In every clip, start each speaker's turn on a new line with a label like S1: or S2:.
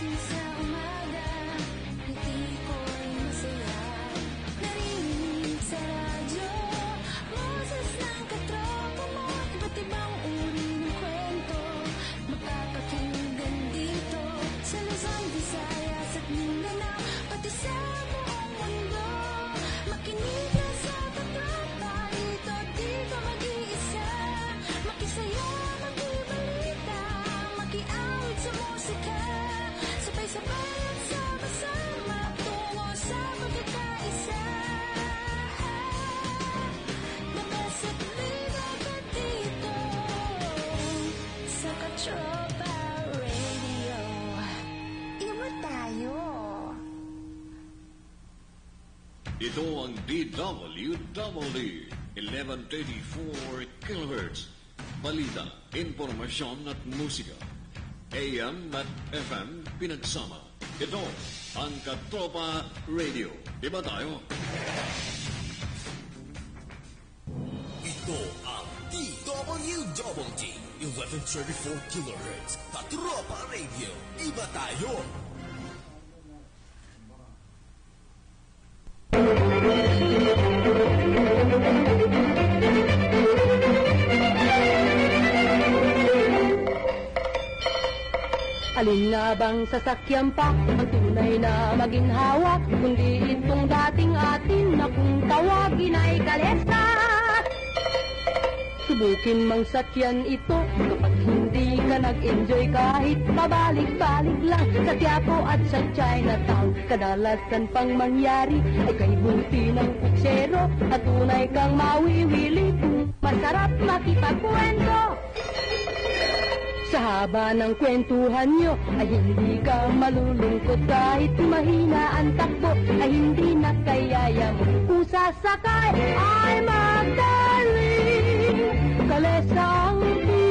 S1: Gising sa
S2: DWWD 1134 kHz. Balita, impormasyon at musika. AM at FM pinagsama. Ito ang Katropa Radio. Iba tayo.
S3: Ito ang DWWD 1134 kHz Patropa Radio. Iba tayo.
S4: Alin na bang sasakyan pa ang tunay na maging hawak Kundi itong dating atin na kung tawagin ay kalesa. Subukin mang sakyan ito kapag hindi ka nag-enjoy kahit pabalik-balik lang. Sa Quiapo at sa Chinatown Kadalasan pang mangyari ay kay buti ng puksero At tunay kang mawiwili masarap makipagkwento sa haba ng kwentuhan nyo ay hindi ka malulungkot kahit mahina ang takbo ay hindi na kayaya mo. Kung sasakay ay magdaling, kalesang pipiliin.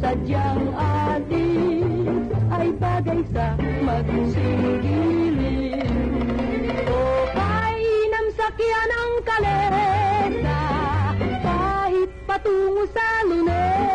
S4: Sadyang atin Ay bagay sa magsingilin O kainam sakyan ang kalesa Kahit patungo sa luneta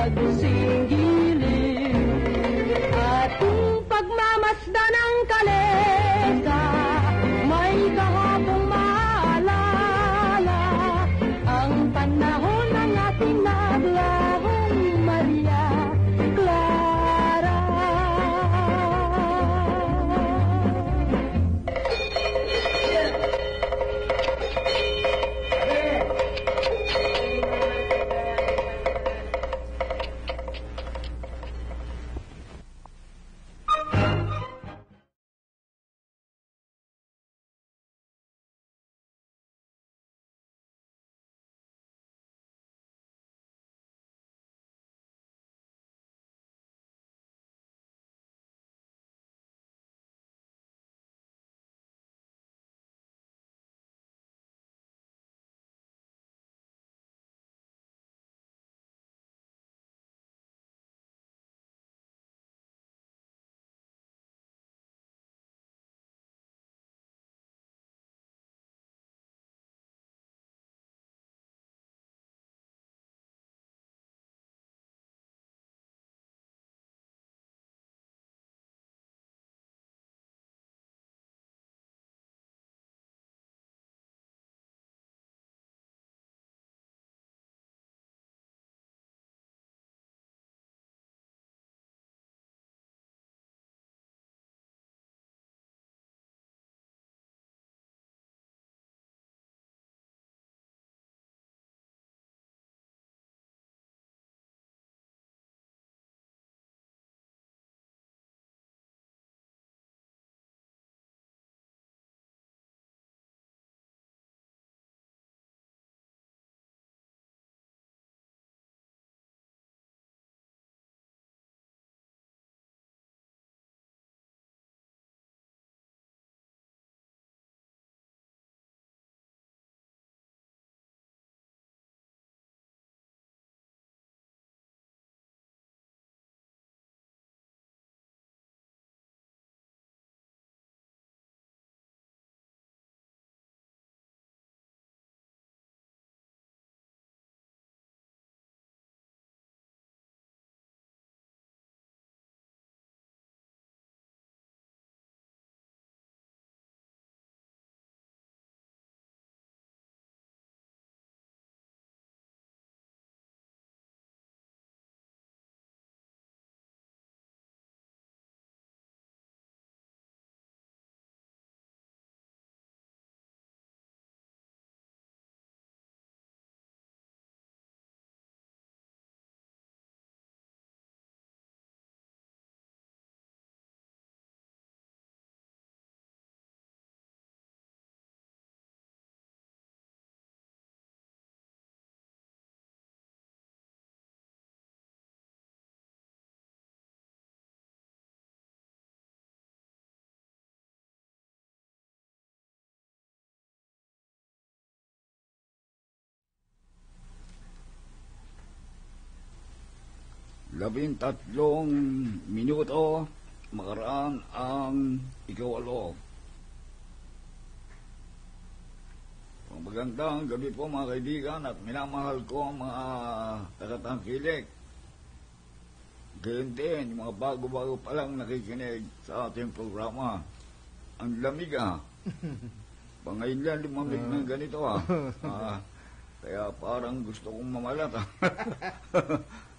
S4: sa magsingilin
S5: labintatlong minuto makaraan ang ikawalo. Magandang gabi po mga kaibigan at minamahal ko ang mga tagatangkilik. Gayon din, yung mga bago-bago pa lang nakikinig sa ating programa. Ang lamig ah. Pangayon lang lumamig ng ganito ah. Ah, kaya parang gusto kong mamalat ah.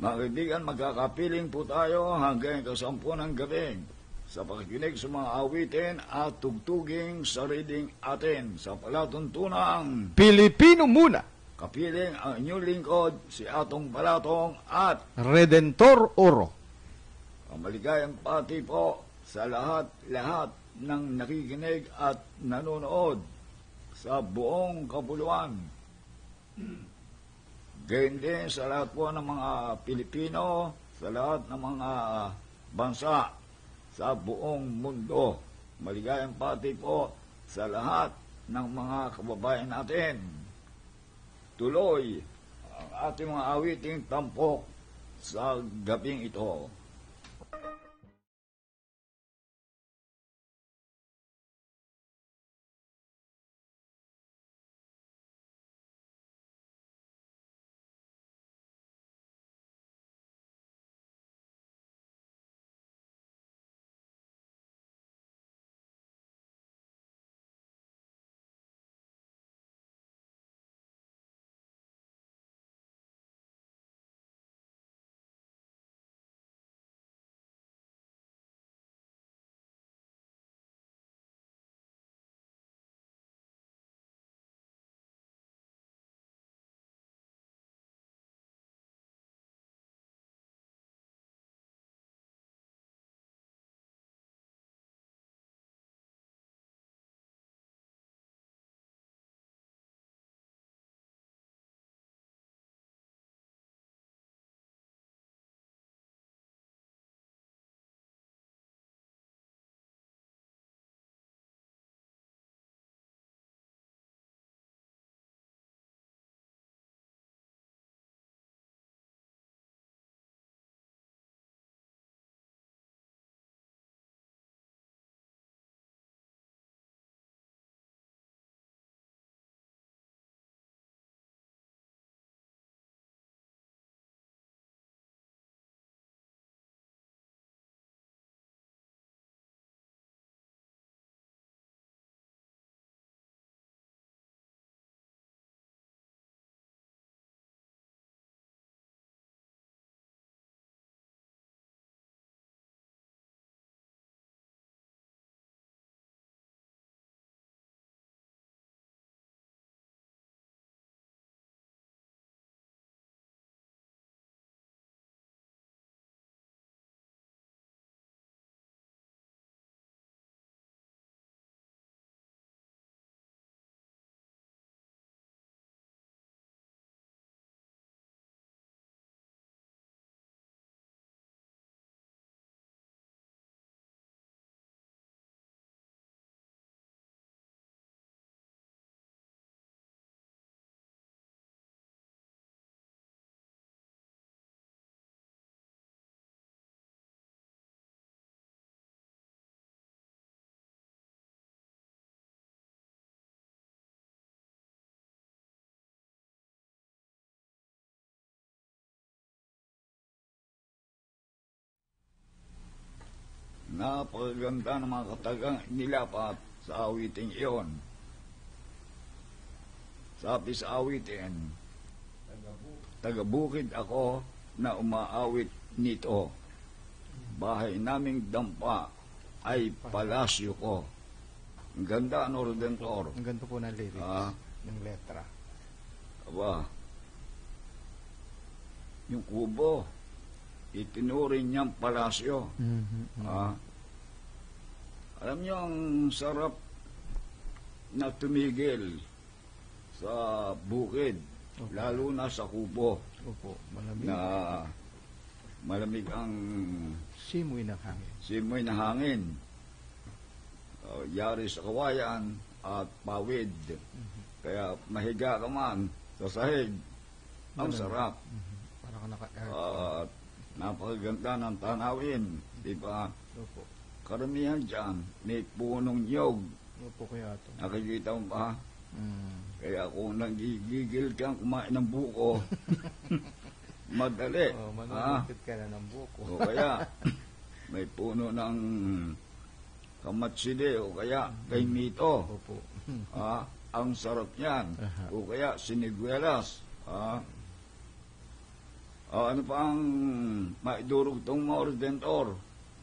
S5: Mga kaibigan, magkakapiling po tayo hanggang kasampu ng gabi sa pakikinig sa mga awitin at tugtuging sariling atin sa palatuntunang
S6: Pilipino muna,
S5: kapiling ang inyong lingkod si Atong Balatong at
S6: Redentor Oro.
S5: ang maligayang pati po sa lahat-lahat ng nakikinig at nanonood sa buong kabuluan. Gayon din sa lahat po ng mga Pilipino, sa lahat ng mga bansa sa buong mundo. Maligayang pati po sa lahat ng mga kababayan natin. Tuloy ang ating mga awiting tampok sa gabing ito. Napakaganda ng mga katagang nilapat sa awiting iyon. Sabi sa awitin, Tagabukid ako na umaawit nito. Bahay naming dampa ay palasyo ko. Ang ganda, ano, Redentor?
S6: Ang ganda po ng lyrics,
S5: Ah.
S6: ng letra.
S5: Aba, yung kubo, itinuring niyang palasyo.
S6: Mhm.
S5: Ah. Alam niyo ang sarap na tumigil sa bukid, lalo na sa kubo
S6: Opo, malamig.
S5: na malamig ang
S6: Simoy ng hangin.
S5: simoy na hangin. Uh, yari sa kawayan at pawid. Kaya mahiga ka man sa sahig. Ang sarap.
S6: Parang naka-air.
S5: At napakaganda ng tanawin, di ba?
S6: Opo.
S5: Karamihan dyan, may punong nyog.
S6: Opo, Kuya Ato.
S5: Nakikita mo ba?
S6: Mm.
S5: Kaya kung nagigigil kang kumain ng buko, madali.
S6: Oh,
S5: ah,
S6: manunupit ka na ng buko.
S5: o kaya, may puno ng kamatside o kaya kay mito.
S6: Opo.
S5: Ah, ang sarap niyan. O kaya siniguelas. Ah. Ah, ano pa ang maidurog tong mga ordentor?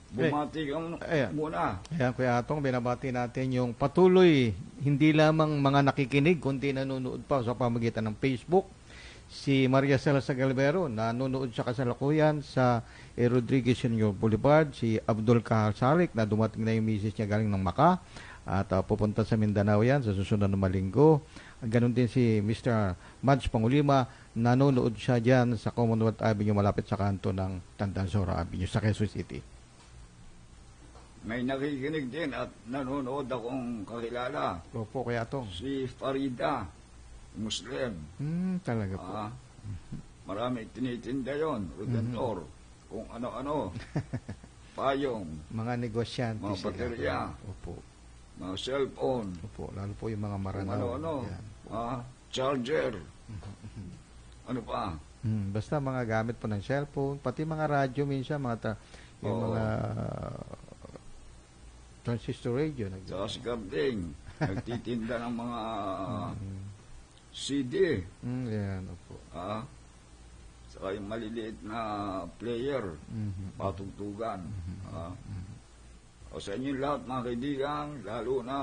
S5: Bumati ka muna-
S6: Ayan.
S5: muna.
S6: Ayan, Kuya Atong, binabati natin yung patuloy, hindi lamang mga nakikinig, kundi nanonood pa sa pamagitan ng Facebook. Si Maria Celsa Galvero, nanonood siya kasalukuyan sa E. Rodriguez Senior Boulevard. Si Abdul Kahasalik, na dumating na yung misis niya galing ng Maka. At uh, pupunta sa Mindanao yan sa susunod na malinggo. Ganon din si Mr. Mads Pangulima, nanonood siya dyan sa Commonwealth Avenue malapit sa kanto ng Tandansora Avenue sa Quezon City.
S5: May nakikinig din at nanonood akong kakilala.
S6: Opo, Kuya Atong.
S5: Si Farida, Muslim.
S6: Hmm, talaga po.
S5: Ah, marami tinitinda yon, redentor. Kung ano-ano. Payong,
S6: mga negosyante
S5: Mga
S6: sila.
S5: baterya.
S6: Opo.
S5: mga cellphone,
S6: Opo. Lalo po yung mga
S5: kung
S6: maranaw.
S5: ano-ano.
S6: Yan.
S5: Ah, charger. Ano pa?
S6: Hmm, basta mga gamit po ng cellphone, pati mga radyo minsan, mga ta- yung
S5: Oo.
S6: mga transistor radio. Nag-
S5: Sa skarding, nagtitinda ng mga CD.
S6: Hmm, yan, opo.
S5: Ah, saka yung maliliit na player,
S6: Mhm.
S5: patugtugan. Ah. O sa inyo lahat mga kaibigan, lalo na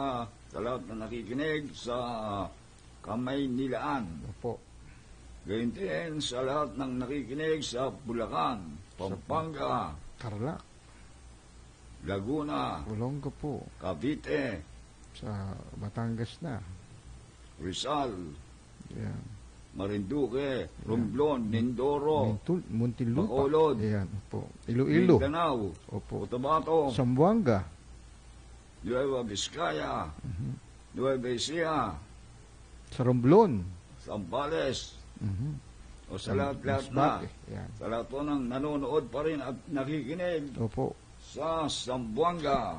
S5: sa lahat na nakikinig sa Kamay Nilaan.
S6: Opo.
S5: Gayun din sa lahat ng nakikinig sa Bulacan, Pampanga,
S6: Tarlac,
S5: Laguna,
S6: Olonga po,
S5: Cavite,
S6: sa Batangas na.
S5: Rizal,
S6: Yan.
S5: Marinduque, Romblon, Mindoro,
S6: Muntul, Muntinlupa.
S5: Bacolod.
S6: Yan, opo. Iloilo.
S5: Mindanao,
S6: Opo.
S5: Cotabato,
S6: Zamboanga.
S5: Nueva Vizcaya, Nueva Ecija,
S6: Sa Romblon.
S5: Sambales,
S6: Mhm.
S5: o sa lahat-lahat na.
S6: Yan.
S5: sa lahat po ng nanonood pa rin at nakikinig
S6: Opo.
S5: Sa Sambuanga.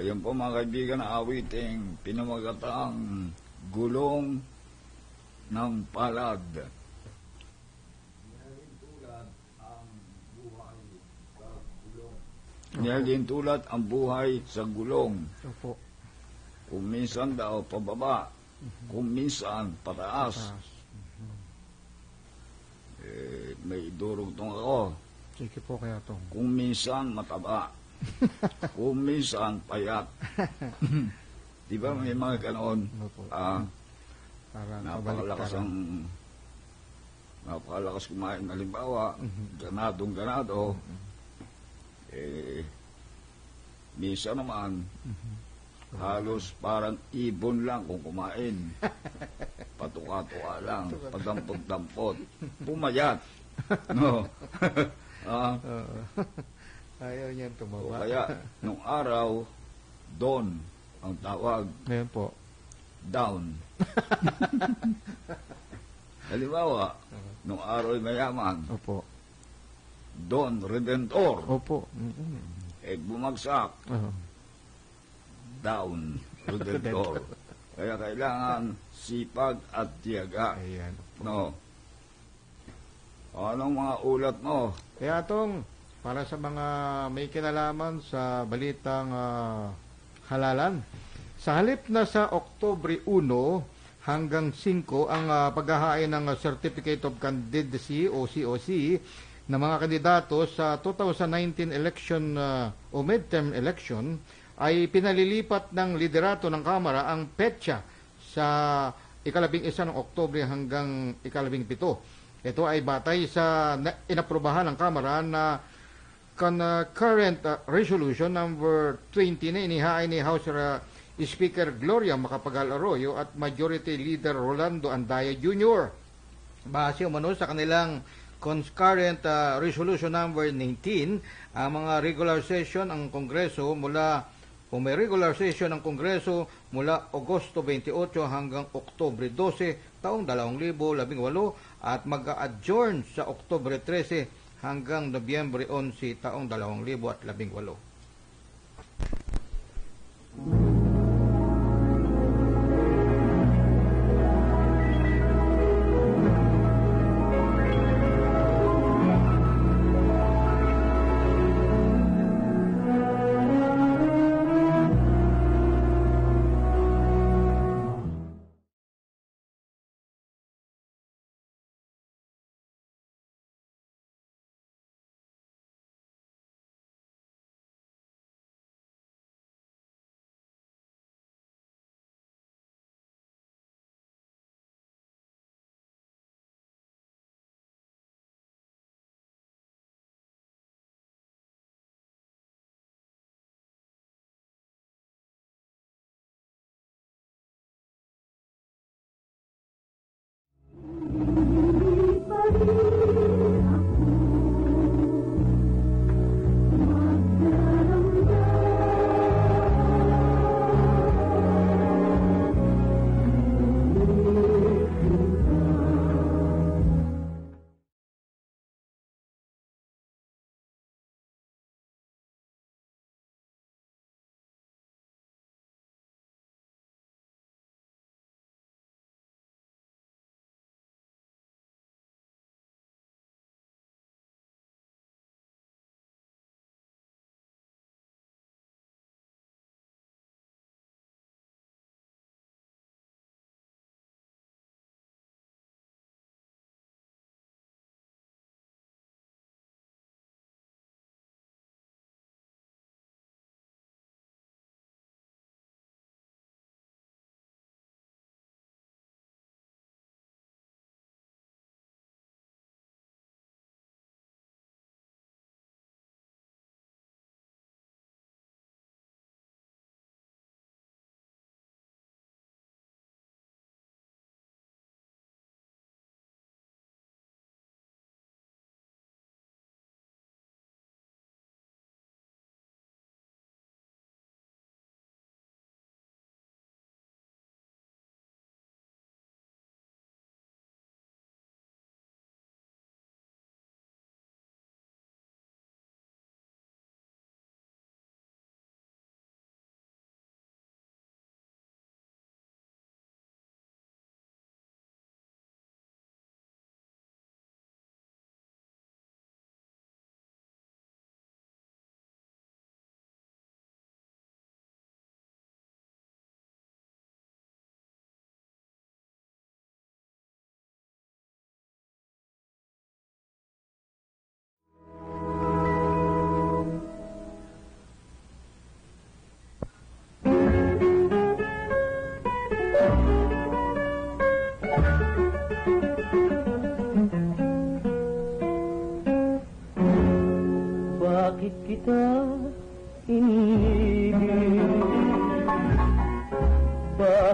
S5: Ayun po mga kaibigan, awiting pinamagatang gulong ng palad. Dahil din tulad ang buhay sa gulong.
S6: Opo.
S5: Kung minsan daw pababa, kung minsan pataas.
S6: Taas.
S5: Eh, may durugtong ako.
S6: Sige po kaya to.
S5: Kung minsan mataba. kung minsan payat. Di ba may mga ganoon? Ah,
S6: Para
S5: napakalakas ang napakalakas kumain. Halimbawa, ganadong ganado. Eh, minsan naman, halos parang ibon lang kung kumain. Patuka-tuka lang, padampot-dampot. Pumayat. No. ah,
S6: Ayaw niyan
S5: o
S6: tumaba.
S5: kaya, nung araw, don ang tawag,
S6: Ngayon po.
S5: down. Halimbawa, nung araw ay mayaman,
S6: Opo.
S5: don, redentor,
S6: Opo. Mm-mm.
S5: eh bumagsak,
S6: Oo.
S5: down, redentor. Kaya kailangan sipag at tiyaga.
S6: Ayan.
S5: No. Anong mga ulat mo?
S6: Kaya tong para sa mga may kinalaman sa balitang ah, halalan. Sa halip na sa Oktobre 1 hanggang 5 ang ah, paghahain ng Certificate of Candidacy o COC ng mga kandidato sa 2019 election ah, o midterm election ay pinalilipat ng liderato ng Kamara ang petsa sa ikalabing isa ng Oktobre hanggang ikalabing pito. Ito ay batay sa na- inaprubahan ng Kamara na uh, current uh, resolution number 20 na inihain ni House uh, Speaker Gloria Macapagal Arroyo at Majority Leader Rolando Andaya Jr. Base umano sa kanilang concurrent uh, resolution number 19, ang mga regular session ang Kongreso mula o may regular session ng Kongreso mula Agosto 28 hanggang Oktobre 12 taong 2018 at mag-adjourn sa Oktobre 13 hanggang Nobyembre 11 taong 2018.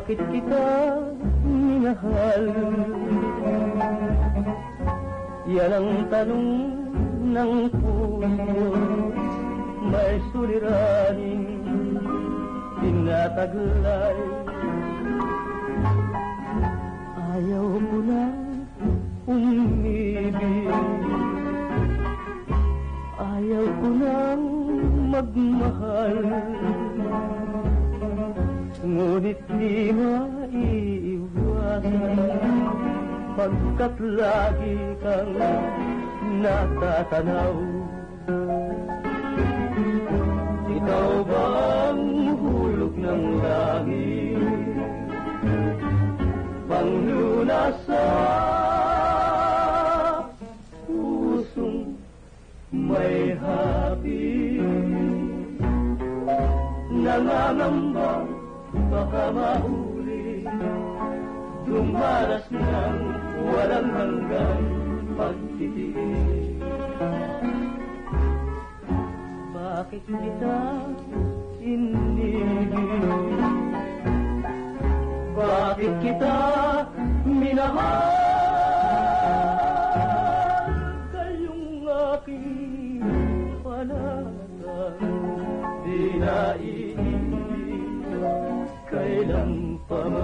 S7: Bakit kita minahal? Yan ang tanong ng puso May suliraning tinataglay. Ayaw ko na umibig. Ayaw ko nang magmahal Ngunit di maiiwasan Pagkat lagi kang natatanaw. Ikaw bang hulog ng langit? Pangluna sa pusong may happy Nangangamba baka mahuli Dumaras ng walang hanggang pagtitiis Bakit kita inibig? Bakit kita minahal? Kayong aking panatan Di pa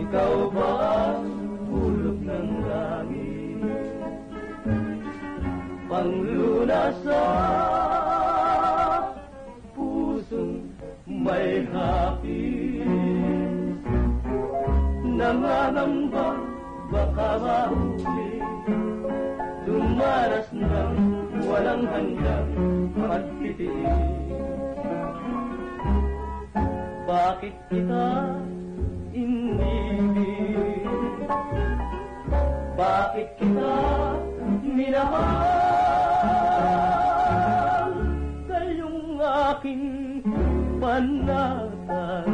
S7: Ikaw ba ang hulog ng langit? Pangluna sa pusong may happy Nangangamba baka mahuli. Dumaras ng walang hanggang pagtitiis Bakit kita inibig? Bakit kita minahal? Kayong aking panatan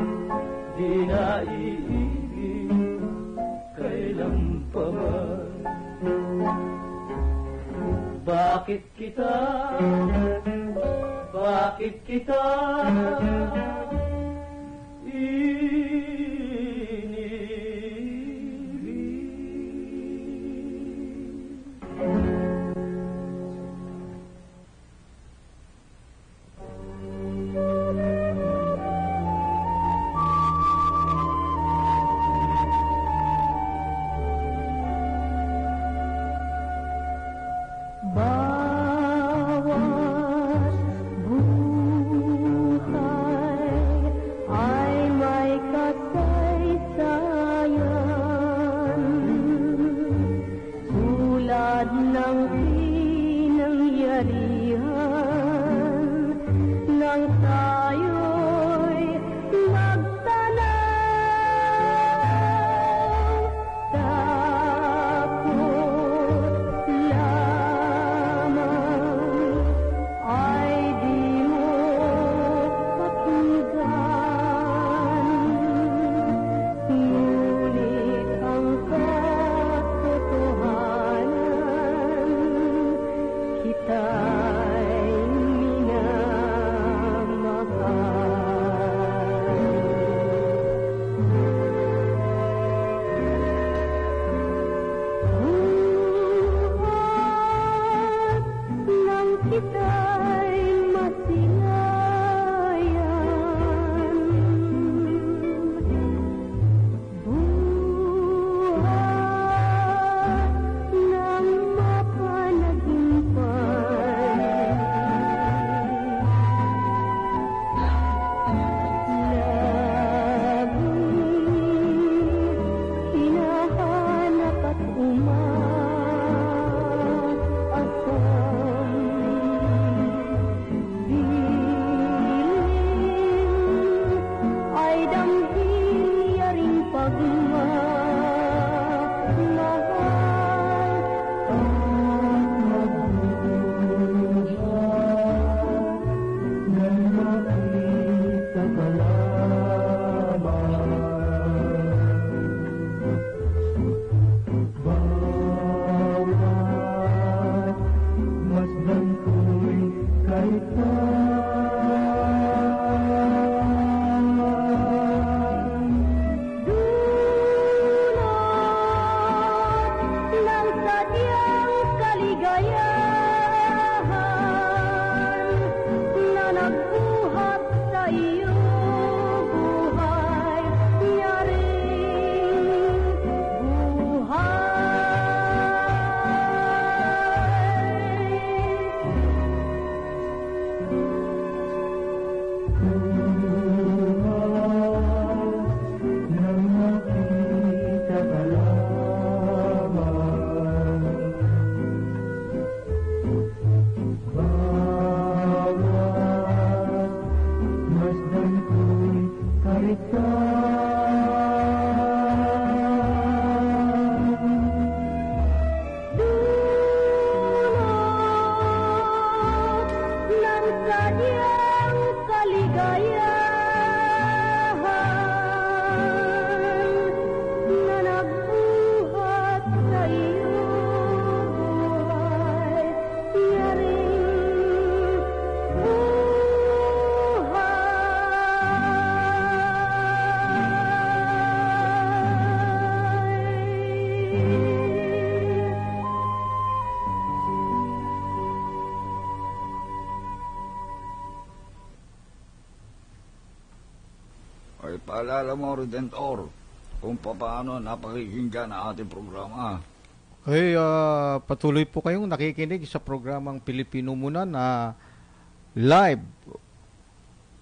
S7: Di naiibig kailan pa man Bakit kita Bakit kita inibig
S5: paalala mo, Redentor, kung paano napakikinggan ang ating programa.
S6: Hey, ah, patuloy po kayong nakikinig sa programang Pilipino Muna na live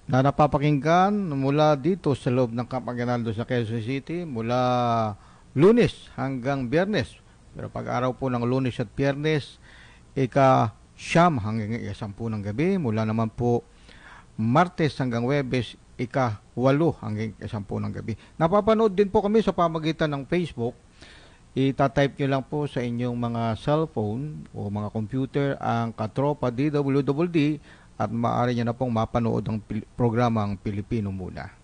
S6: na napapakinggan mula dito sa loob ng Camp Aguinaldo sa Quezon City mula lunes hanggang biyernes. Pero pag araw po ng lunes at biyernes, ika siyam hanggang ikasampu ng gabi. Mula naman po martes hanggang webes, ika walo hanggang ikasampu ng gabi. Napapanood din po kami sa pamagitan ng Facebook itatype nyo lang po sa inyong mga cellphone o mga computer ang Katropa DWWD at maaari nyo na pong mapanood ang programang Pilipino Muna.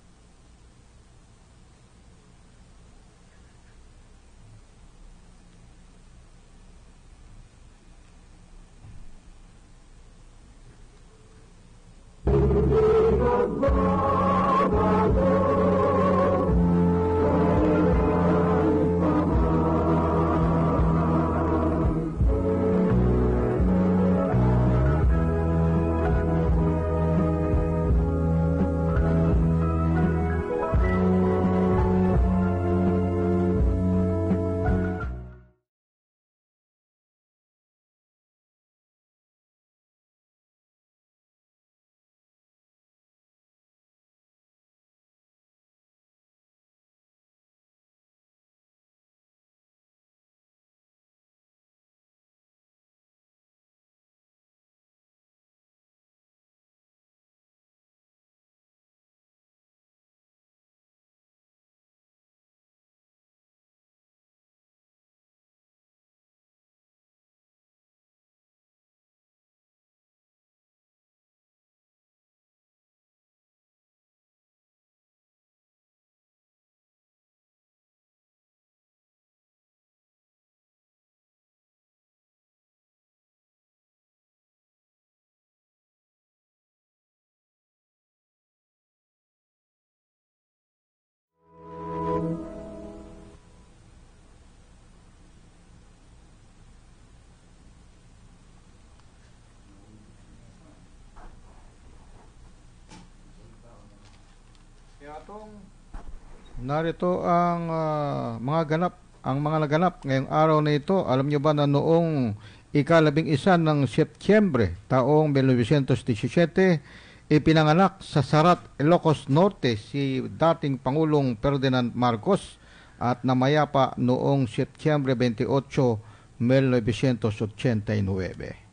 S6: Narito ang ah, mga ganap, ang mga naganap ngayong araw na ito. Alam niyo ba na noong ikalabing isa ng Setyembre taong 1917, ipinanganak sa Sarat, Ilocos Norte si dating Pangulong Ferdinand Marcos at namayapa noong Setyembre 28, 1989.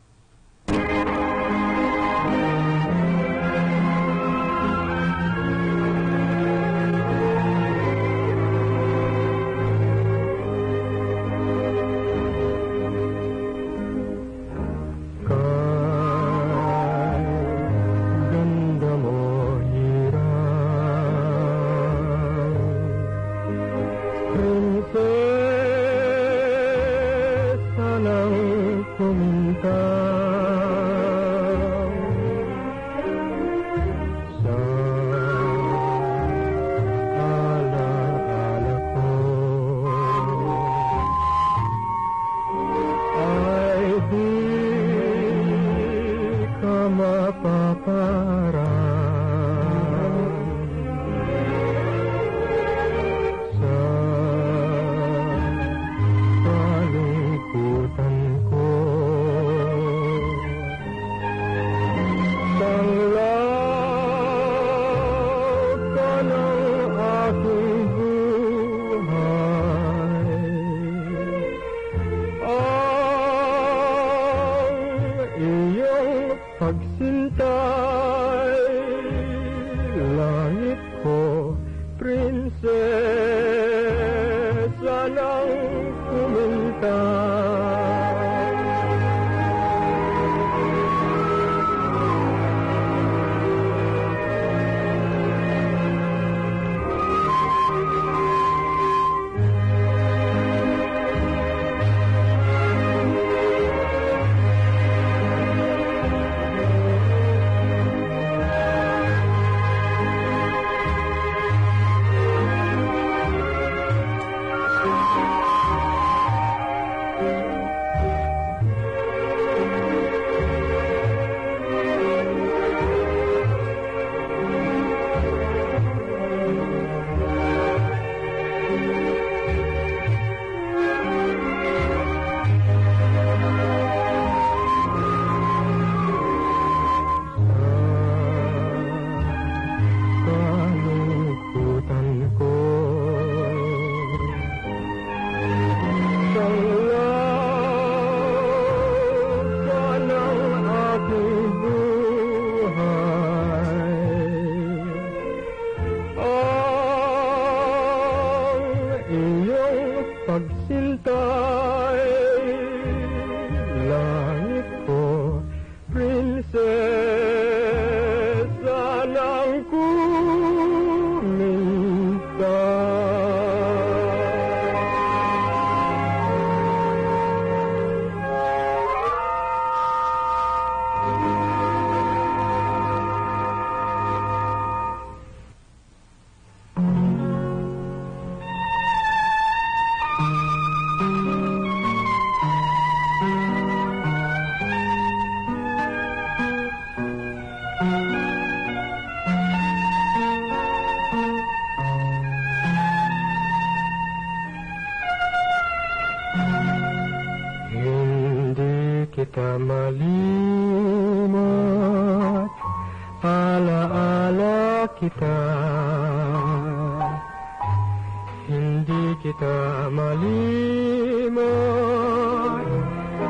S8: mo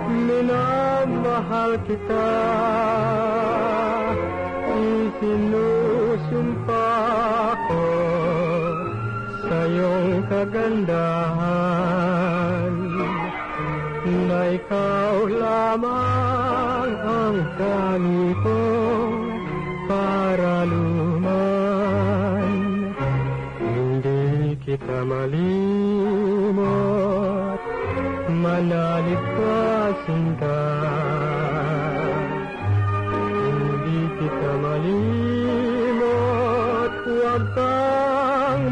S8: Minamahal kita. Isinusumpa ko Sa iyong kagandahan. Na ikaw lamang ang kami ko Para luman. Hindi kita malimot മലാലിപ്പാസിന്താ kita malimot
S5: kuatang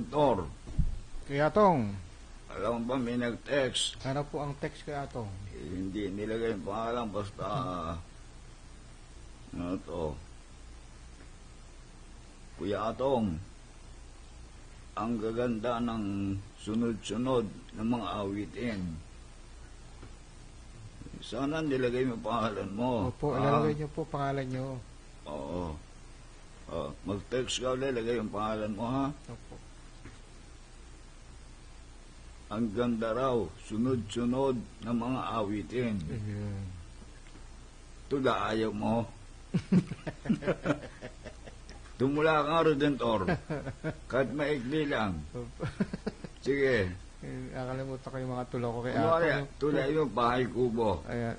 S5: Redentor,
S6: Kaya Atong,
S5: alam mo ba may nag-text?
S6: ano po ang text kay Atong?
S5: Eh, hindi nilagay yung pangalan basta ano to Kuya Atong ang gaganda ng sunod-sunod ng mga awitin sana nilagay mo pangalan mo
S6: Opo,
S5: Ah,
S6: ilalagay niyo po pangalan niyo.
S5: oo Ah, mag-text ka ulit lagay yung pangalan mo ha
S6: Opo.
S5: Ang ganda raw sunod-sunod ng mga awitin
S6: Ayan.
S5: Tula, ayaw mo. Tumula ka, Redentor. Kahit maikli lang. Sige.
S6: Eh, Nakalimutan ko yung mga tula ko kay
S5: Kunwari,
S6: Atong.
S5: tula yung bahay kubo.
S6: Ayan.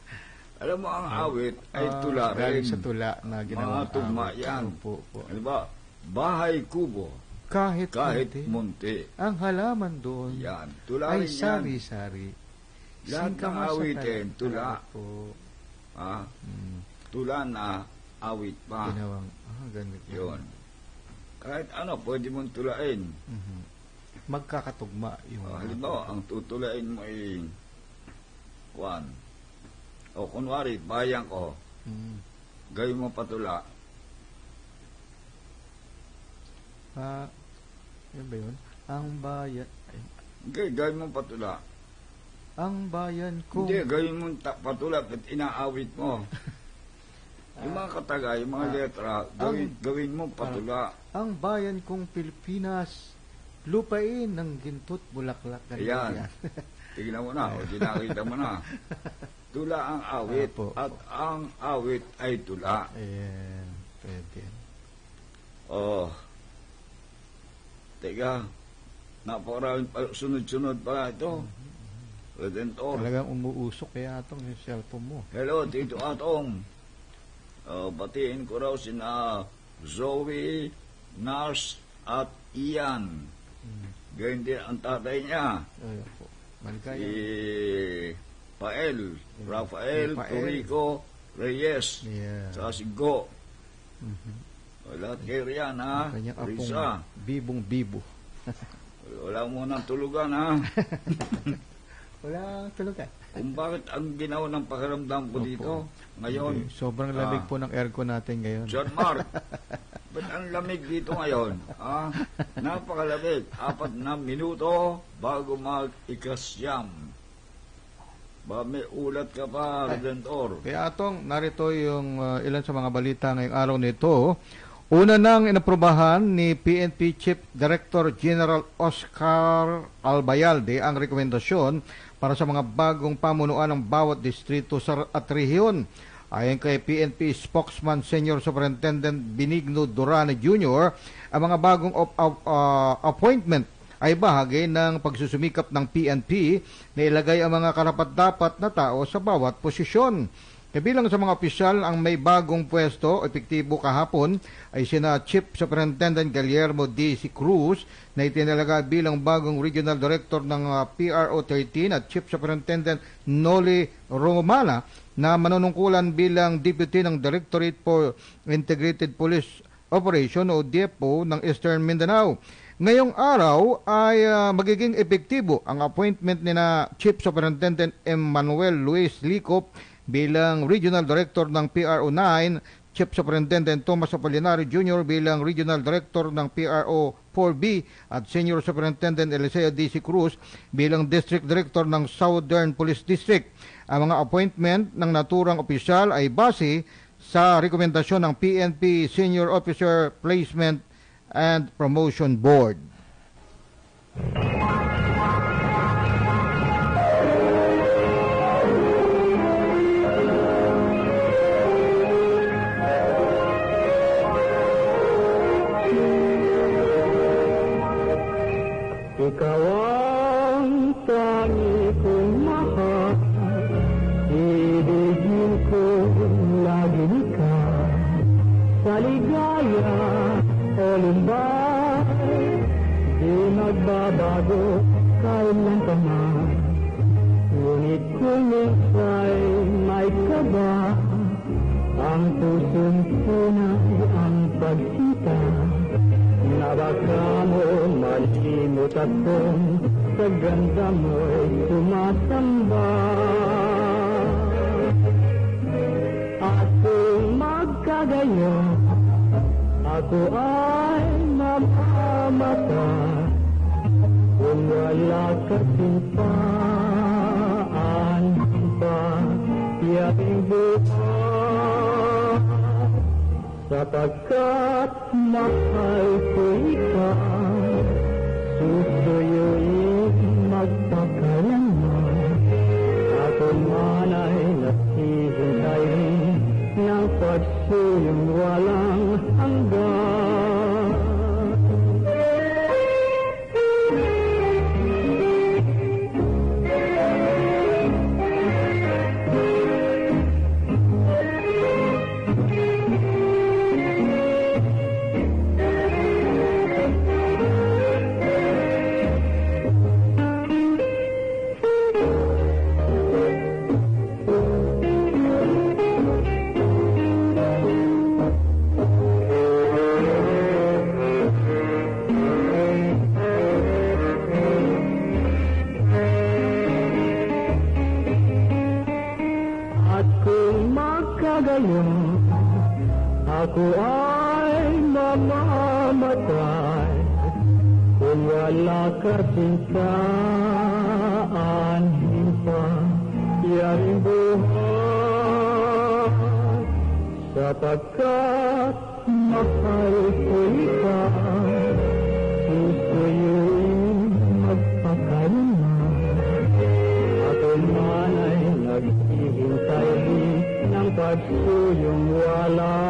S5: Alam mo, ang awit ay
S6: Ah,
S5: tula rin.
S6: galing sa tula na ginawa.
S5: Mga tugma yan.
S6: Opo, opo.
S5: Ano ba? Bahay kubo.
S6: Kahit,
S5: Kahit
S6: konti,
S5: munti.
S6: ang halaman doon
S5: Yan. Tula
S6: ay sari-sari.
S5: Lahat ng awitin,
S6: tala-
S5: tula.
S6: Opo.
S5: Ha?
S6: Mm,
S5: Tula na awit pa.
S6: ginawang, ah, ganito.
S5: Yun. Kahit ano, pwede mong tulain.
S6: Mhm. Magkakatugma yung mga-
S5: halimbawa, ang tutulain mo ay Juan. O kunwari, bayan ko,
S6: Mm.
S5: gawin mo patula.
S6: Ah, yun ba yun? Ang bayan, ay,
S5: Hindi, gawin mo patula.
S6: ang bayan ko.
S5: Hindi, gawin mo patula at inaawit mo. yung mga kataga, yung mga
S6: Ah.
S5: letra, gawin, gawin mo patula.
S6: Ang bayan kong Pilipinas, lupain ng gintot bulaklak.
S5: Ayan.
S6: yan.
S5: Tignan mo na, o dinakita mo na. Tula ang awit,
S6: Apo.
S5: at ang awit ay tula.
S6: Ayan, pwede.
S5: Oh. Teka, napakaraming pa- sunod-sunod pa ito. Redentor.
S6: Talagang umuusok kaya itong yung cellphone mo.
S5: Hello, Tito Atong. Uh, batiin ko raw sina Zoe, Nars, at Ian. Ganyan din ang tatay niya.
S6: Ay, po. Maligaya.
S5: Si Pael, Rafael,
S6: Pael.
S5: Turico, Reyes,
S6: Yeah.
S5: sa si Go.
S6: Mhm.
S5: Lahat kayo riyan, ha?
S6: Kanyang apong
S5: Risa.
S6: bibong bibo.
S5: Wala mo nang tulugan, ha?
S6: Wala tulugan.
S5: Kung bakit ang ginawa ng pakiramdam ko
S6: Opo.
S5: dito, ngayon,
S6: Hindi, Sobrang lamig
S5: Ah.
S6: po ng aircon natin ngayon.
S5: John Mark, ba't ang lamig dito ngayon? Ah, napakalamig. Apat na minuto bago mag-ikasyam. Ba, may ulat ka pa, Redentor.
S6: Kaya atong narito yung uh, ilan sa mga balita ngayong araw nito. Una nang inaprobahan ni PNP Chief Director General Oscar Albayalde ang rekomendasyon para sa mga bagong pamunuan ng bawat distrito at rehiyon. Ayon kay PNP spokesman Senior Superintendent Benigno Durane Jr., ang mga bagong op- op- uh, appointment ay bahagi ng pagsusumikap ng PNP na ilagay ang mga karapat-dapat na tao sa bawat posisyon. Kabilang sa mga opisyal ang may bagong pwesto, epektibo kahapon, ay sina Chief Superintendent Guillermo D. C. Cruz na itinalaga bilang bagong Regional Director ng uh, PRO 13 at Chief Superintendent Noli Romana na manunungkulan bilang Deputy ng Directorate for Integrated Police Operation o DEPO ng Eastern Mindanao. Ngayong araw ay ah, magiging epektibo ang appointment ni na Chief Superintendent Emmanuel Luis Licop bilang Regional Director ng PRO 9, Chief Superintendent Thomas Apolinario Jr. bilang Regional Director ng PRO 4B at Senior Superintendent Eliseo D.C. Cruz bilang District Director ng Southern Police District. Ang mga appointment ng naturang opisyal ay base sa rekomendasyon ng PNP Senior Officer Placement and Promotion Board.
S8: Ikaw
S7: ang tangi kong mahal Ibigin ko lagi ka. Paligaya o lumbay Di magbabago kailan pa man. Ngunit kung minsan may kaba Ang puso'y tunay ang pagsita Nawakan mo, malimot akong sa ganda mo'y tumatamba. At kung magkagayo, ako ay mamamata kung wala ka simpan. Sapagkat mahal ko ikaw Susuyuin magpakalaman Ako man ay naghihintay rin Ng pagsuyong walang kasing kaanin pa, yaring buhay. Sapagkat mahal ko ikaw, susuyuin magpakailan. Ako man ay naghihintay ng pagsuyong walang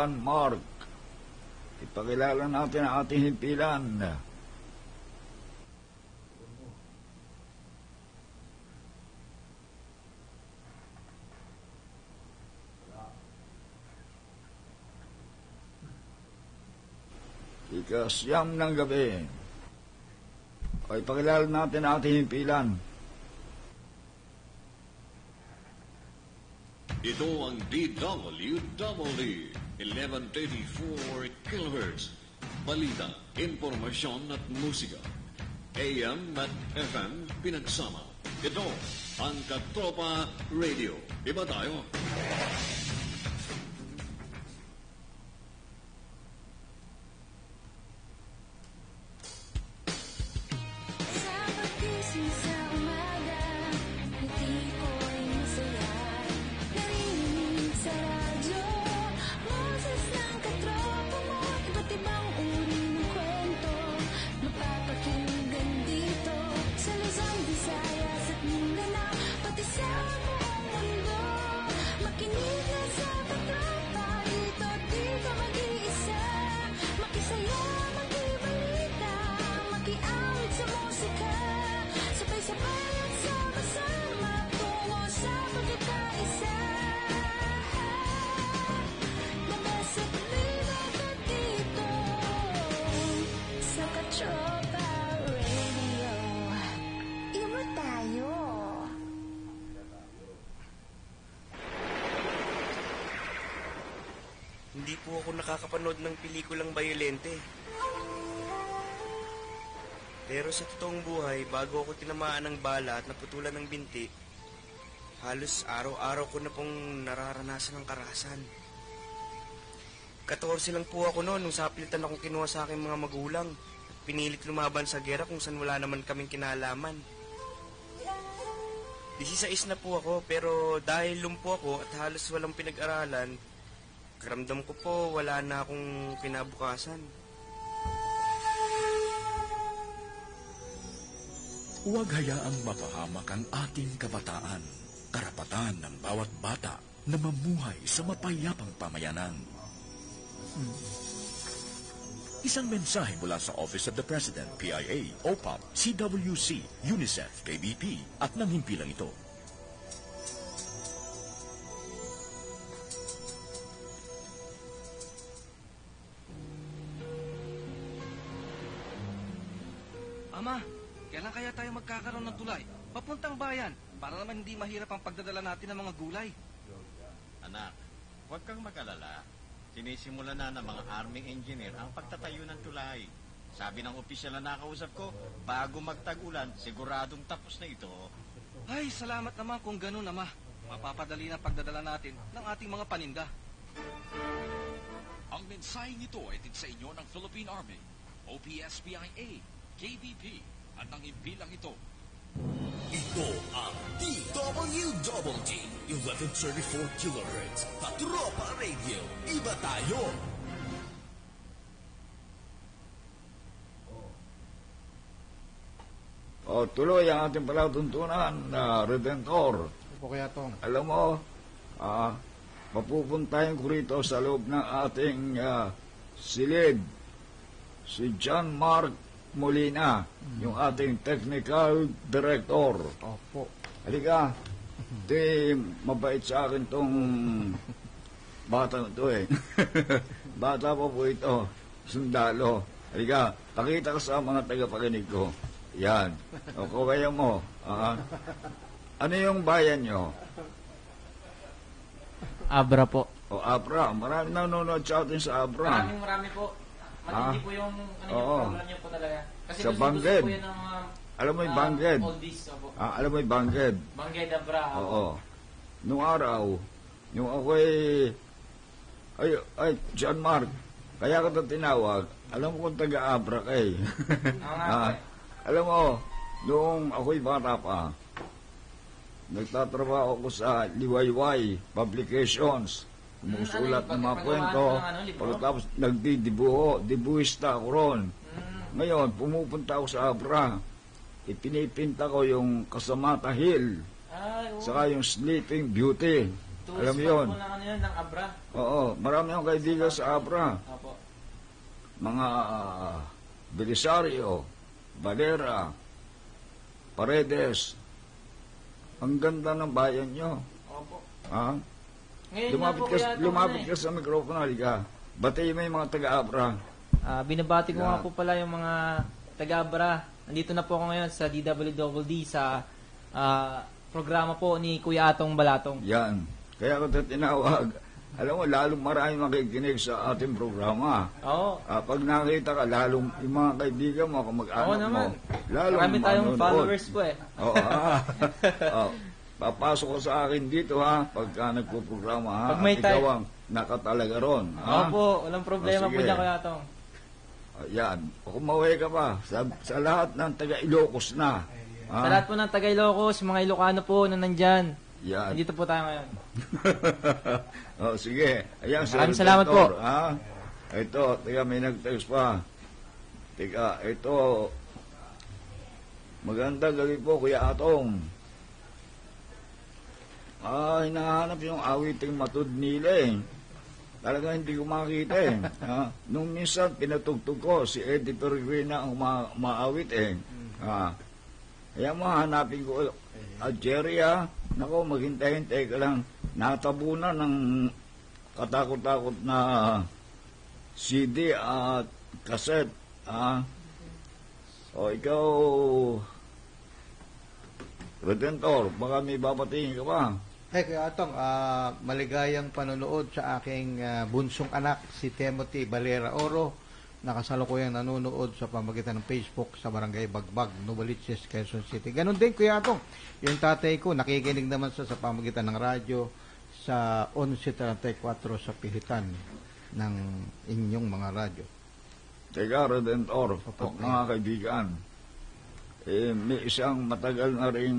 S5: John Mark. Ipakilala natin ang ating himpilan. Ikasyam ng gabi. O ipakilala natin ang ating himpilan.
S1: Ito ang DWWD 1134 kHz. Balita, impormasyon at musika. AM at FM pinagsama. Ito ang Katropa Radio. Iba tayo.
S9: Nakakapanood ng pelikulang bayolente. Pero sa totoong buhay, bago ako tinamaan ng bala at naputulan ng binti, halos araw-araw ko na pong nararanasan ng karahasan. 14 lang po ako noon nung sapilitan akong kinuha sa aking mga magulang at pinilit lumaban sa gera kung saan wala naman kaming kinalaman. 16 na po ako pero dahil lumpo ako at halos walang pinag-aralan, Karamdam ko po, wala na akong kinabukasan.
S10: Huwag hayaang mapahamak ang ating kabataan. Karapatan ng bawat bata na mamuhay sa mapayapang pamayanan. Hmm. Isang mensahe mula sa Office of the President, PIA, OPAP, CWC, UNICEF, KBP at ng himpilang ito.
S11: Magkakaroon ng tulay? Papuntang bayan, para naman hindi mahirap ang pagdadala natin ng mga gulay.
S12: Anak, huwag kang mag-alala. Sinisimula na ng mga army engineer ang pagtatayo ng tulay. Sabi ng opisyal na nakausap ko, bago magtag-ulan, siguradong tapos na ito.
S11: Ay, salamat naman kung ganun, Ama. Mapapadali na pagdadala natin ng ating mga paninda.
S10: Ang mensaheng ito ay din sa inyo ng Philippine Army, OPSBIA, KBP, at ng impilang ito.
S3: Ito ang DWWD 1134 kHz Patropa Radio. Iba tayo.
S5: O tuloy ang ating palatuntunan na Redentor.
S6: Po kaya tong.
S5: Alam mo, ah, mapupuntahin ko rito sa loob ng ating ah, silid si John Mark Molina, yung ating technical director.
S6: Opo.
S5: Halika, di mabait sa akin tong bata na to eh. bata pa po ito, sundalo. Halika, pakita ka sa mga tagapakinig ko. Yan. O kaya mo. ah, ano yung bayan nyo?
S13: Abra po.
S5: O Abra. Marami nanonood sa atin sa Abra.
S13: Maraming marami po.
S5: Ah?
S13: Matindi po yung, ano
S5: Oo.
S13: yung program niyo po talaga. Kasi
S5: Sa
S13: gusto-
S5: Bangged.
S13: gusto po yun ng mga
S5: Alam mo yung
S13: ah,
S5: Bangged?
S13: oldies. Opo.
S5: Ah, alam mo yung Bangged?
S13: Bangged Abra. opo.
S5: Oo. Nung araw, yung ako'y, ay, ay, John Mark, kaya ka tinawag, alam mo kung taga-abra ka eh.
S13: Oo
S5: Ah,
S13: eh.
S5: alam mo, noong ako'y bata pa, nagtatrabaho ako sa Liwayway Publications. Sumusulat ng mga kwento. Pagkatapos nagdidibuho, dibuhista ako ron. Ngayon, pumupunta ako sa Abra. Ipinipinta ko yung Kasamata Hill.
S13: Ay, oo.
S5: Saka yung Sleeping Beauty.
S13: Tourist
S5: Alam mo yun?
S13: po ng ano yun, ng Abra.
S5: Oo, marami akong kaibigan sa Abra.
S13: Opo.
S5: Mga uh, Belisario, Valera, Paredes. Ang ganda ng bayan nyo.
S13: Opo.
S5: Ha?
S13: Ngayon
S5: Lumapit ka, lumapit ka sa mikropono, halika. Batiin mo yung mga taga-Abra.
S13: Ah, binabati ko
S5: Yeah.
S13: nga po pala yung mga taga-Abra. Nandito na po ako ngayon sa DWWD sa ah, programa po ni Kuya Atong Balatong.
S5: Yan. Kaya ko ito tinawag. Alam mo, lalong marami makikinig sa ating programa.
S13: Oo.
S5: Ah, pag nakita ka, lalong yung mga kaibigan mo,
S13: Oo
S5: kamag-anak mo,
S13: naman.
S5: lalong
S13: Marami tayong
S5: manonood.
S13: followers po eh.
S5: Oo, ha? oh, papasok ka sa akin dito, ha? Pagka nagpo-programa, ha?
S13: Pag may
S5: At ikaw
S13: time.
S5: ang nakatalaga ron, ha?
S13: Opo, walang problema
S5: O,
S13: po
S5: sige.
S13: dyan Kuya Atong.
S5: Ayan. Kumaway ka pa. Sa, sa lahat ng taga-Ilocos na. Ha?
S13: Sa lahat po ng taga Ilocos, mga Ilocano po na nandyan.
S5: Yan.
S13: Dito po tayo ngayon.
S5: oh, sige. Ayan, Sir
S13: Maraming salamat po.
S5: Rector, Ha? Ito, tiga, may nag-text pa. Tiga, ito. Maganda gabi po, Kuya Atong. Ah, hinahanap yung awiting matud nila eh. Talaga hindi ko makita eh. ha? Nung minsan, pinatugtog ko, si Eddie Peregrina ang ma maawit eh. Ha? Kaya mo, hanapin ko. Ah, Jerry ah, nako, maghintay-hintay ka lang. Natabunan ng katakot-takot na CD at cassette. Ah. O ikaw, Redentor, baka may babatingin ka pa.
S6: Hey, Kuya Atong, ah, maligayang panonood sa aking ah, bunsong anak, si Timothy Valera Oro, nakasalukuyang nanonood sa pamagitan ng Facebook sa Barangay Bagbag, Novaliches, Quezon City. Ganon din, Kuya Atong. Yung tatay ko, nakikinig naman sa, sa pamagitan ng radyo sa 11.34 sa pilitan ng inyong mga radyo.
S5: Teka, Redentor,
S6: Opo.
S5: at mga kaibigan, eh, may isang matagal na rin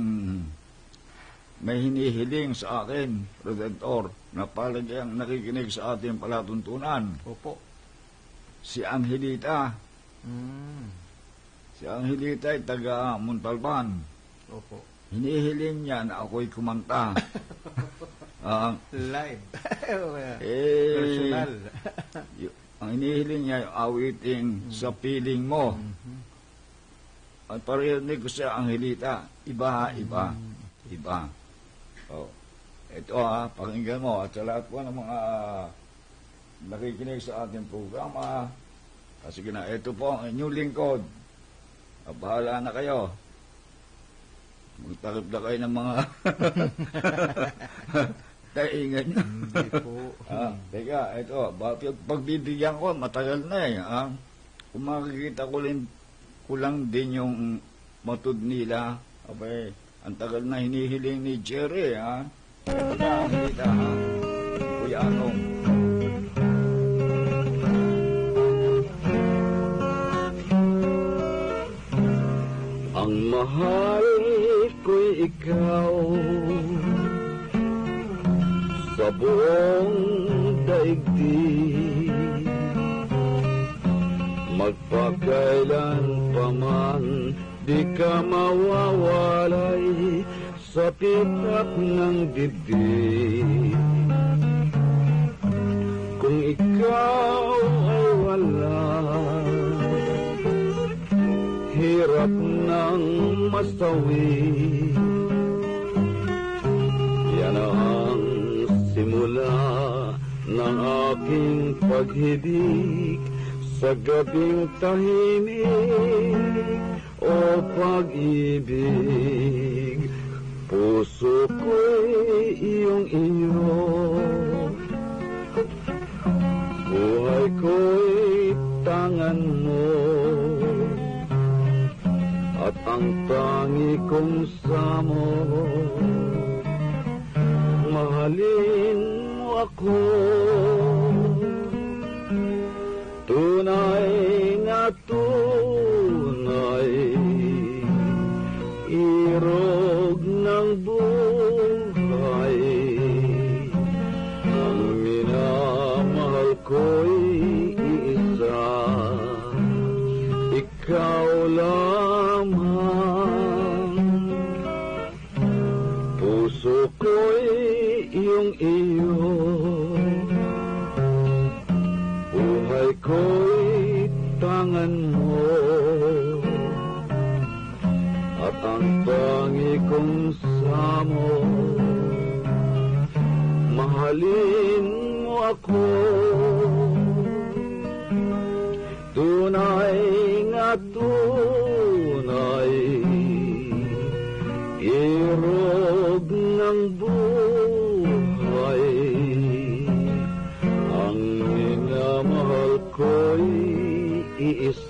S5: may hinihiling sa akin, Redentor, na palagyang nakikinig sa ating palatuntunan.
S6: Opo.
S5: Si Angelita.
S6: Mm.
S5: Si Angelita ay taga Montalban.
S6: Opo.
S5: Hinihiling niya na ako'y kumanta. Ah,
S6: Live.
S5: eh,
S6: Personal.
S5: y- ang hinihiling niya yung awiting sa piling mo. At parinig ko sa Angelita, iba iba. Iba. Ito ha, pakinggan mo. At sa lahat po ng mga nakikinig sa ating programa, kasi na, ito po ang inyong lingkod. Ah, Bahala na kayo.
S8: takip na kayo ng mga taingan niyo.
S6: Hindi po.
S8: ah, teka, ito, bakit pagbibigyan ko, matagal na eh. Ah. Kung makikita ko, rin, ko lang din yung matud nila, abay, ang tagal na hinihiling ni Jerry, ha? Ito na, kita, ha? Kuya Anong.
S14: Ang mahal ko'y ikaw Sa buong daigdig Magpakailan pa man Di ka mawawalay Sa pitap ng dibdib. Kung ikaw ay wala hirap ng masawi. Yan ang simula ng aking pag-ibig sa gabing tahimik o pag-ibig Puso ko'y iyong iyo Buhay ko'y tangan mo. At ang tangi kong samo. Mahalin mo ako. Tunay samo Mahalin mo ako. Tunay nga tunay. Irog ng buhay. Ang minamahal ko'y iisa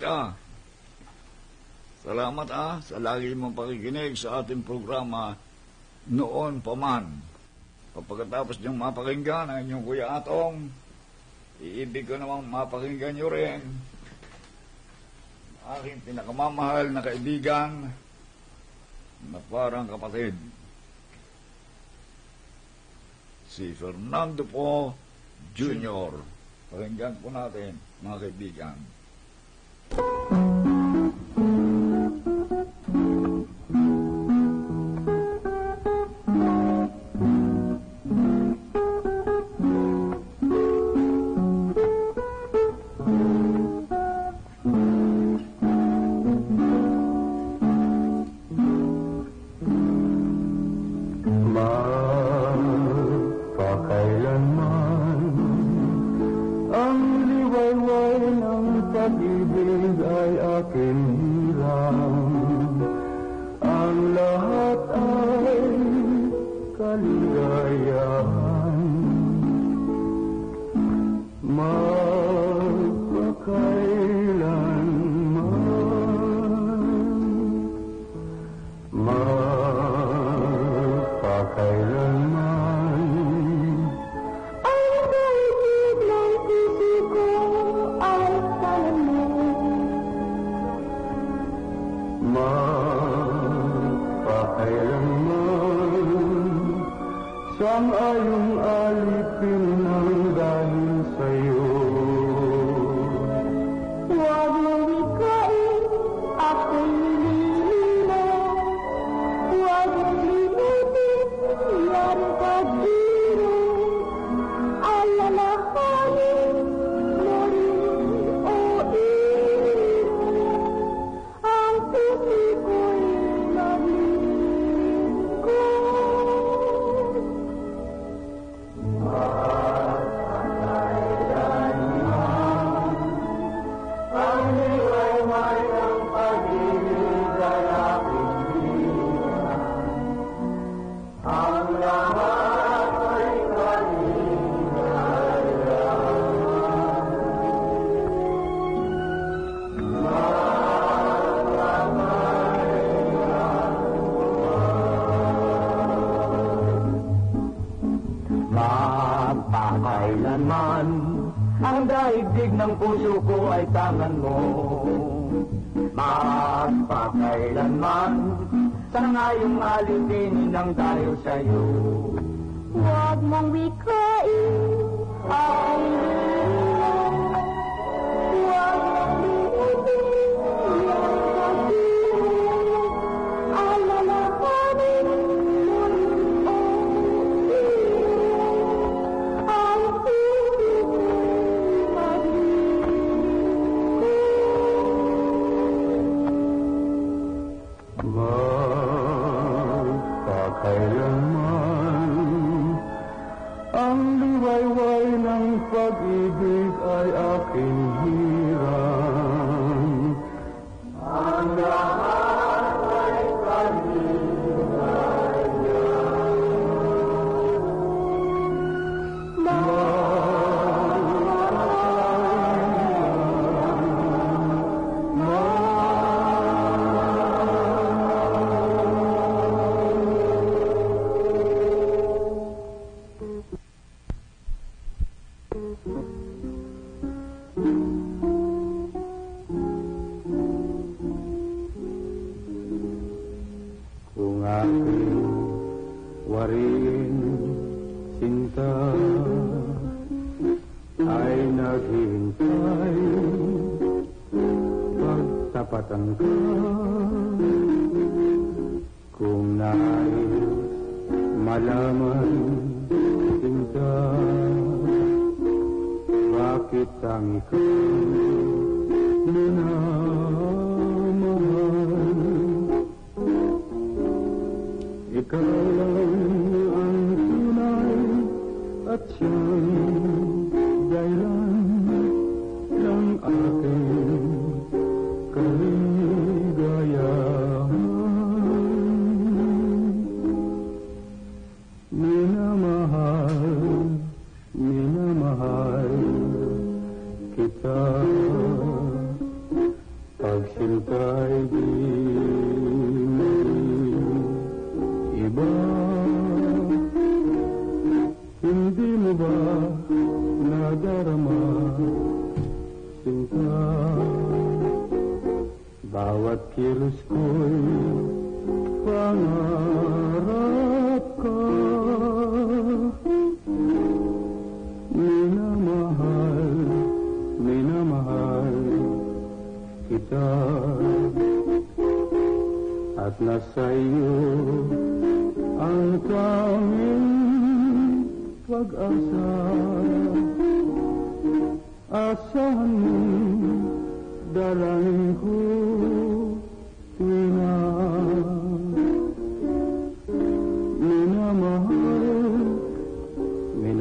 S8: Angelita. Salamat ah, sa lagi mong pakikinig sa ating programa noon pa man. Pagkatapos niyong mapakinggan ang inyong Kuya Atong, iibig ko namang mapakinggan niyo rin aking pinakamamahal na kaibigan na parang kapatid. Si Fernando po Jr. Pakinggan po natin, mga kaibigan. Mm-hmm.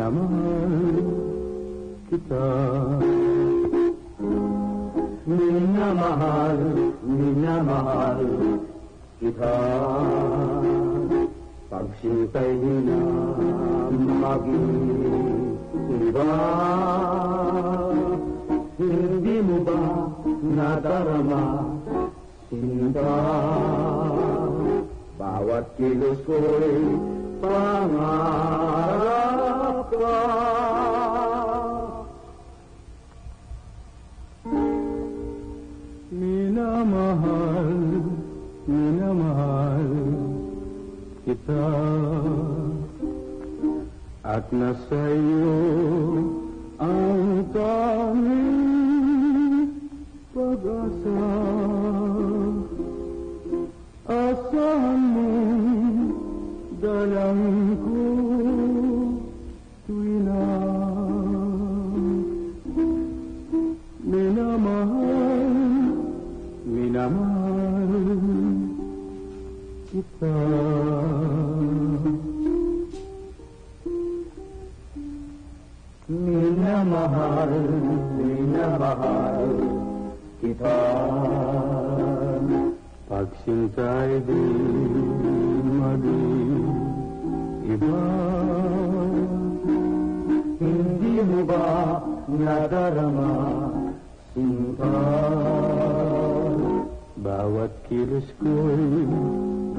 S8: আমার কিতাব মিনা মহাল মিনা মহাল কিতাব पक्षी पहिना मागी सिंधी मुबा नादरमा सिंधा बावत किलो सोई पावा Minamahal, minamahal kita At nasa iyo ang tanging pag-asa Asahan mo dalang ko Mina mahal, mina mahal kita Pagsinta di madi iba Hindi mo ba nadarama sinta Bawat kilos ko'y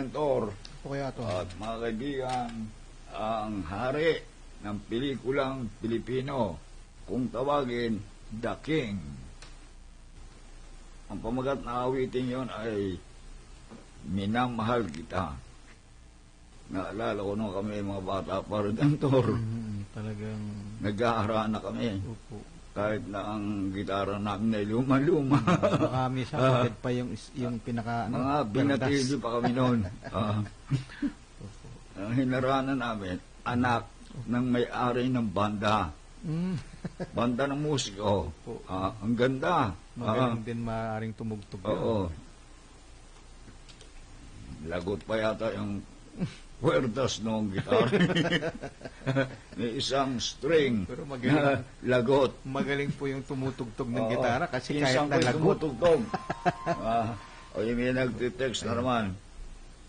S5: yun, Redentor.
S6: O kaya to.
S5: At mga kaibigan, ang hari ng pelikulang Pilipino, kung tawagin, The King. Ang pamagat na awiting yon ay Minamahal Kita. Naalala ko nung kami mga bata pa, Redentor.
S6: Mm, talagang
S5: Nag-aaral na kami.
S6: Opo.
S5: Kahit na ang gitara namin ay luma-luma.
S6: Baka minsan kapatid pa yung, yung pinaka... ano,
S5: Mga binatili pa kami noon. Ah. ang hinaranan namin, anak ng may-ari ng banda.
S6: Mm.
S5: Banda ng musiko. Ah, ang ganda.
S6: Magaling din maaaring tumugtog.
S5: Ah, oo. Lagot pa yata yung kwerdas ng gitara. May isang string
S6: Pero
S5: na
S6: magaling,
S5: lagot.
S6: magaling po yung tumutugtog ng
S5: Oo.
S6: gitara kasi kahit na lagot.
S5: tumutugtog. ah, o yung may nagtitext na naman.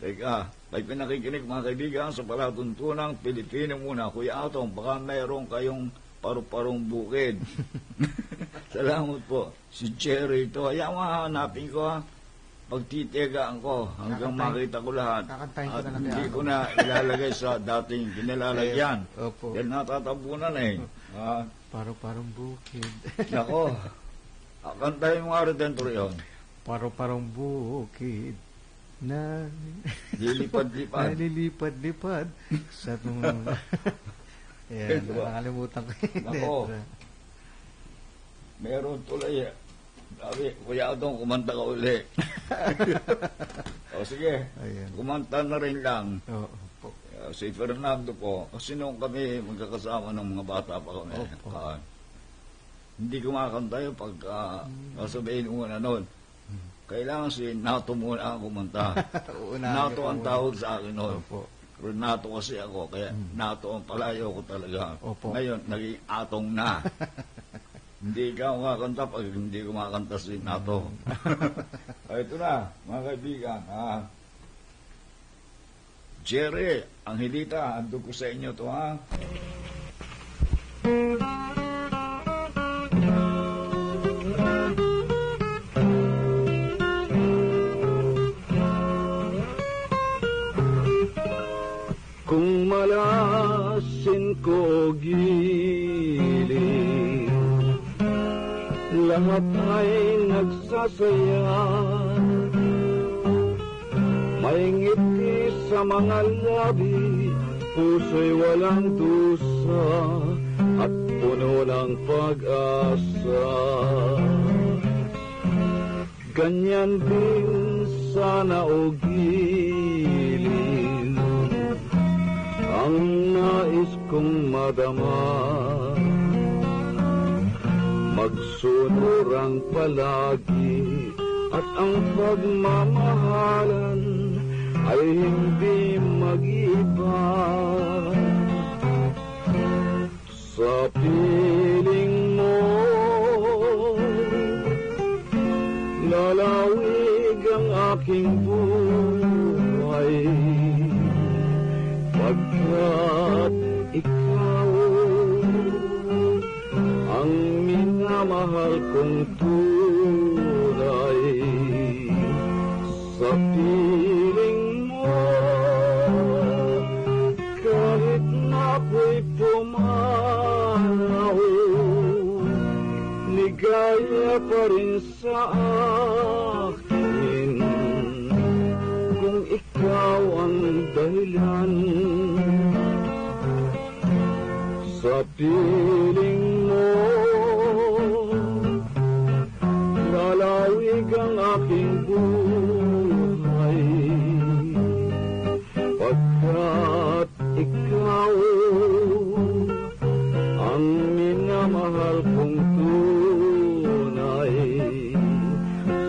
S5: Teka, may pinakikinig mga kaibigan sa palatuntunang Pilipino muna. Kuya Atong, baka mayroon kayong paru-parong bukid. Salamat po. Si Jerry ito. Ayaw nga hanapin ko ha. Pagtitigaan ko hanggang
S6: Kakantahin-
S5: makita ko lahat.
S6: kakantahin ko
S5: At
S6: na lang
S5: hindi ko na ilalagay sa dating kinilalagyan.
S6: Opo.
S5: Dahil natatabunan eh. Ah,
S6: Paro-parong bukid.
S5: Nako. Ah, Kantahin mo nga Redentor yun.
S6: Paro-parong bukid na
S5: Lilipad-lipad.
S6: nalilipad-lipad sa tung... Ayan,
S5: Diba?
S6: nakalimutan ko yun.
S5: Nako. Meron tuloy eh. Sabi, Kuya Adong, kumanta ka uli. o sige,
S6: Ayan.
S5: kumanta na rin lang.
S6: Oo po.
S5: Uh, si Fernando po, kasi nung kami magkakasama ng mga bata pa kami,
S6: Opo.
S5: ah, hindi kumakanta yun pag uh, sasabihin muna noon. Kailangan si Nato muna ang kumanta. Nato ang tawag sa akin noon.
S6: Opo.
S5: Renato kasi ako, kaya Nato ang palayo ko talaga.
S6: Opo.
S5: Ngayon, naging atong na. hindi ka kumakanta pag hindi kumakanta si Nato. Ay, ito na, mga kaibigan. Ah, Jerry, ang hilita, ando ko sa inyo to ha.
S14: Kung malasin ko gilid Lahat ay nagsasaya. May ngiti sa mga labi Puso'y walang dusa At puno ng pag-asa. Ganyan din sana o gilid ang nais kong madama Magsunurang palagi. At ang pagmamahalan Ay hindi mag-iba. Sa piling mo Lalawig ang aking buhay. Pagkat minamahal kong tunay sa piling mo. Kahit na pumanaw ligaya pa rin sa akin. Kung ikaw ang dahilan sa piling ikaw ang minamahal
S7: kong tunay.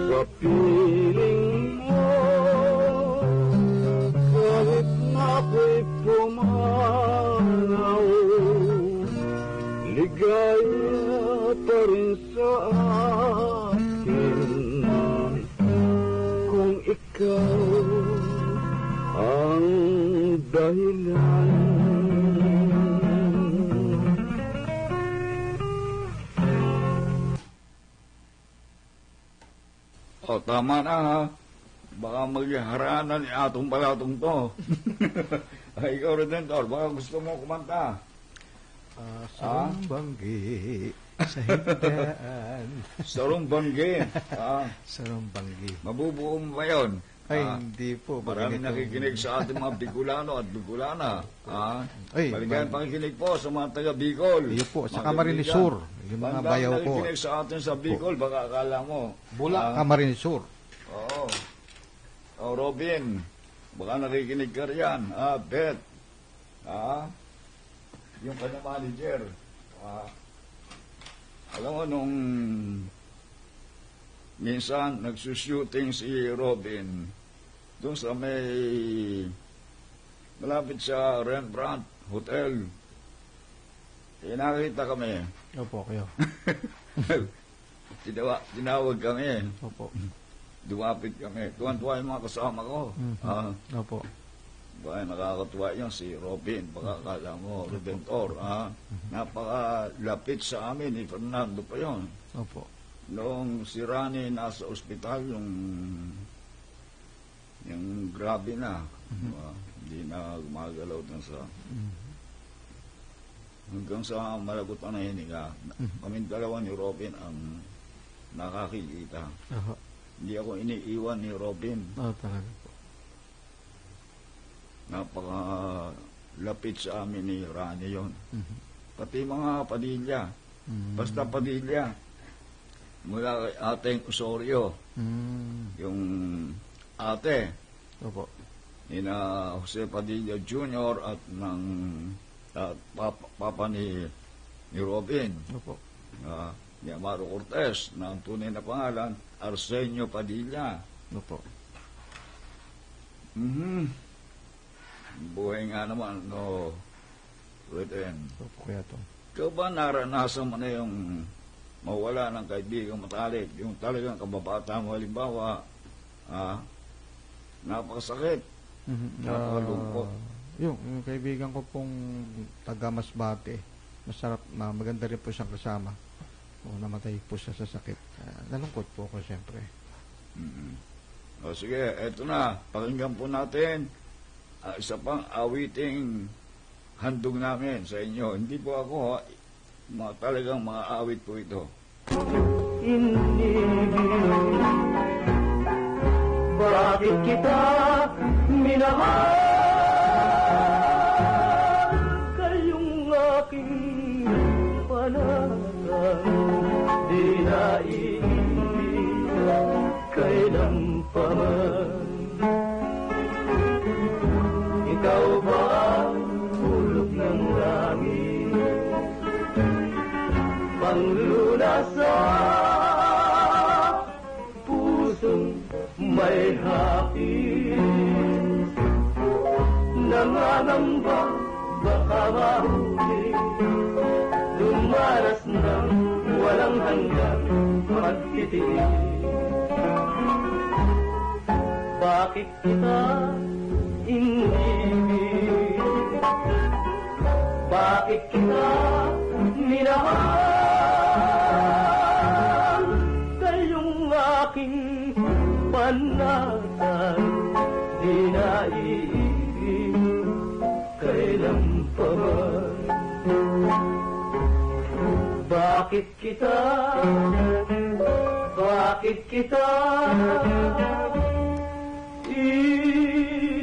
S7: Sa piling mo kahit na ako'y pumanaw ligaya pa rin sa akin. Kung ikaw ang dahilan
S5: tama na ha. Baka maghiharanan ni atong balatong to. Ay, ikaw rin Tor. Baka gusto mo kumanta.
S6: Ah,
S5: Ah?
S6: Sarumbanggi sa higdaan.
S5: Sarumbanggi. ah,
S6: Sarumbanggi.
S5: mabubuo mo ba yun?
S6: Ay,
S5: Ah,
S6: hindi po.
S5: Maraming nakikinig sa ating mga Bicolano at Bicolana. Ah,
S6: Ay,
S5: Maligayang pakikinig po sa mga taga Bicol.
S6: Iyo po, sa
S5: Mga
S6: Camarines
S5: kaibigan.
S6: Sur, yung mga
S5: Bandang
S6: bayaw po.
S5: nakikinig sa atin sa Bicol, baka akala mo.
S6: Bula,
S5: Ah,
S6: Camarines Sur.
S5: Oo. Oh, Robin, baka nakikinig ka riyan. Ah, Bet. Ah, yung kanyang manager. Ah, alam mo, nung minsan nagsushooting si Robin doon sa may malapit sa Rembrandt Hotel. Eh, nakita kami.
S6: Opo, kayo.
S5: Tinawa, tinawag kami.
S6: Opo.
S5: Dumapit kami. Tuwan-tuwa yung mga kasama ko.
S6: Mhm.
S5: Ah,
S6: Opo.
S5: baka nakakatuwa yun si Robin. Baka akala mo, Redentor. Ah, napakalapit sa amin ni Fernando pa yun.
S6: Opo.
S5: Noong si Rani nasa ospital, yung yung grabe na. Ah, hindi na gumagalaw dun sa hanggang sa malagot na hininga. Kaming dalawa ni Robin ang nakakikita.
S6: Oho.
S5: Hindi ako iniiwan ni Robin.
S6: Oo, talaga po.
S5: Napaka lapit sa amin ni Rani yon.
S6: Mhm.
S5: Pati mga padilya.
S6: Mm.
S5: Basta padilya. Mula kay ating Osorio,
S6: Mm.
S5: yung ate,
S6: Opo.
S5: ni na Jose Padilla Jr. at ng at papa, papa ni, ni Robin,
S6: Opo.
S5: ah, ni Amaro Cortez, na ang tunay na pangalan, Arsenio Padilla.
S6: Opo.
S5: Mhm. Buhay nga naman, no, Reden.
S6: Opo, kaya to.
S5: Ikaw ba naranasan mo na yung mawala ng kaibigang matalik? Yung talagang kababata mo, halimbawa, ah, napakasakit.
S6: Mhm.
S5: Napakalungkot.
S6: Ah, yung, yung kaibigan ko pong taga Masbate, masarap na maganda rin po siyang kasama. O namatay po siya sa sakit. Ah, nalungkot po ako siyempre.
S5: Mhm. O sige, eto na. Pakinggan po natin ah, isa pang awiting handog namin sa inyo. Hindi po ako, ha, mga, talagang mga awit po ito.
S7: Bakit kita minahal? Kayong aking pananaw Di naiibig kailan pa man may hapis Nangangamba baka mahuli Lumaras ng walang hanggang pagtitiis Bakit kita inibig? Bakit kita minahal? Kayong aking panatan Di naiibig kailan pa man? Bakit kita? Bakit kita? Inibig